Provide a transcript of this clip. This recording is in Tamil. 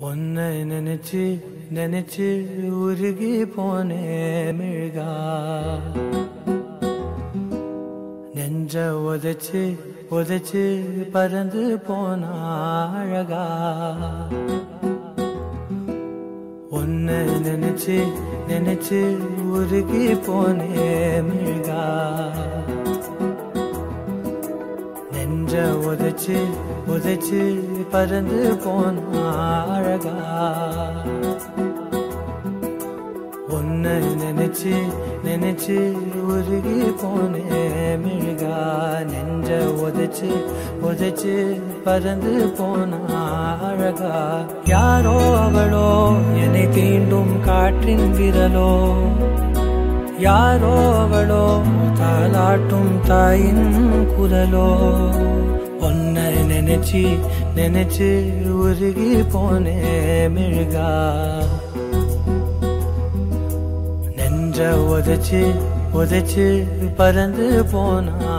உன்னை நினைச்சு நினைச்சு உருகி போனே மிழ்கா நெஞ்ச உதைச்சு உதைச்சு பறந்து போனா அழகா உன்னை நினைச்சு நினைச்சு உருகி போனே மிழ்கா நெஞ்ச உதைச்சு உதைச்சு பறந்து போனா உன்னை நினைச்சு நினைச்சு உருகி போனே மிழ்கா. நெஞ்ச உதைச்சு உதைச்சு பறந்து போனா அழகா. யாரோ அவளோ என்னை தீண்டும் காற்றின் விரலோ. யாரோ அவளோ தாளாட்டும் தாயின் குரலோ. உன்னை நினைச்சு நினைச்சு உருகி போனே மிழ்கா. நெஞ்ச உதைச்சு உதைச்சு பறந்து போனா